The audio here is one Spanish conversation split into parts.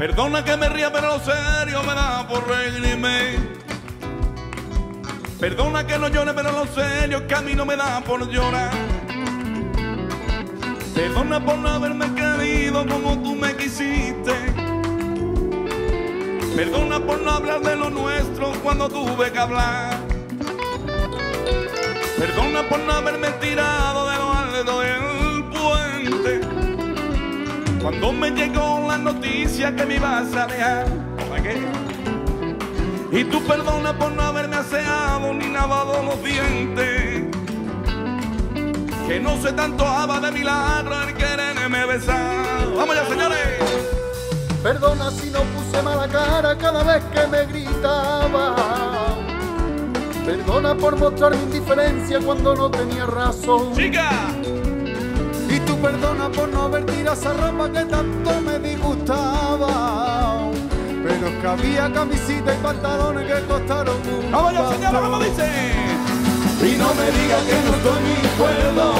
Perdona que me ría, pero lo serio me da por reírme. Perdona que no llore, pero lo serio que a mí no me da por llorar. Perdona por no haberme querido como tú me quisiste. Perdona por no hablar de lo nuestro cuando tuve que hablar. Perdona por no haberme tirado de lo alto del puente. Cuando me llegó la noticia que me ibas a dejar. ¿Para qué? Y tú perdona por no haberme aseado ni lavado los dientes. Que no sé tanto haba de milagro el quererme besar. ¡Vamos ya, señores! Perdona si no puse mala cara cada vez que me gritaba. Perdona por mostrar mi indiferencia cuando no tenía razón. ¡Chica! Perdona por no haber tirado esa ropa que tanto me disgustaba. Pero es que había camisita y pantalones que costaron un ¡Vamos ya, señores! bastón. ¡Vamos, dice! Y no me diga que no estoy ni cuerdo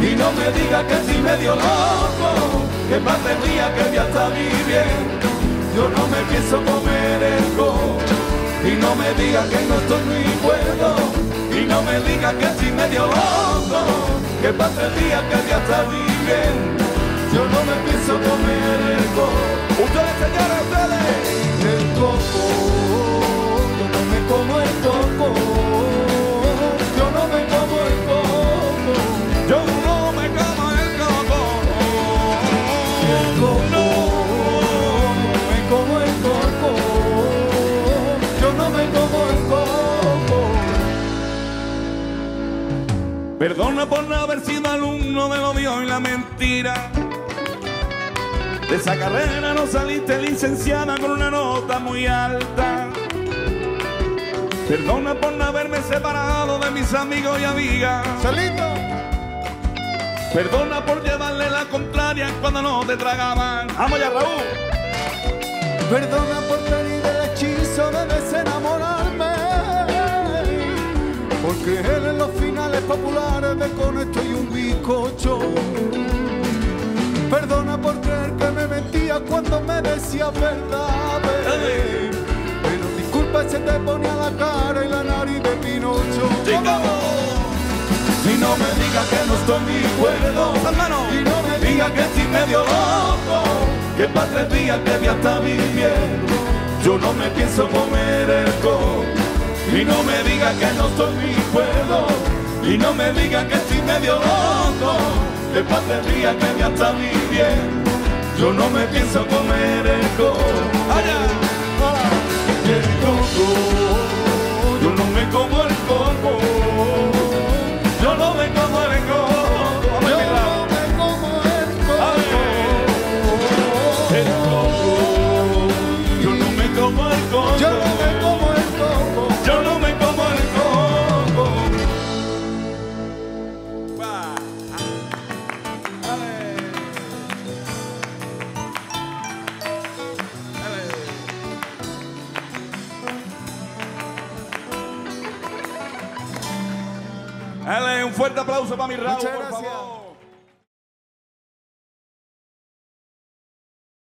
Y no me diga que si medio loco Que pase el día que ya está bien Yo no me pienso comer el co Y no me diga que no estoy ni cuerdo Y no me diga que si medio loco Que pase el día que ya está Yo no me pienso comer el co ¡Ustedes, señores, ustedes! Perdona por no haber sido alumno del odio y la mentira. De esa carrera no saliste licenciada con una nota muy alta. Perdona por no haberme separado de mis amigos y amigas. Salito, Perdona por llevarle la contraria cuando no te tragaban. ¡Vamos ya, Raúl! perdona por pedir el hechizo de desenamorarme. Porque él populares de con esto y un bizcocho. Perdona por creer que me mentía cuando me decía verdades. Pero disculpa se te ponía la cara y la nariz de Pinocho. Y no me diga que no estoy ni cuerdo ¡Hermano! Y no me diga que si medio loco Que pa' tres días que ya está viviendo Yo no me pienso comer el co Y no me diga que no estoy ni cuerdo Y no me diga que si medio loco Que pa' tres días que ya está viviendo Yo no me pienso comer el Ale. Ale, un fuerte aplauso para mi Muchas por favor.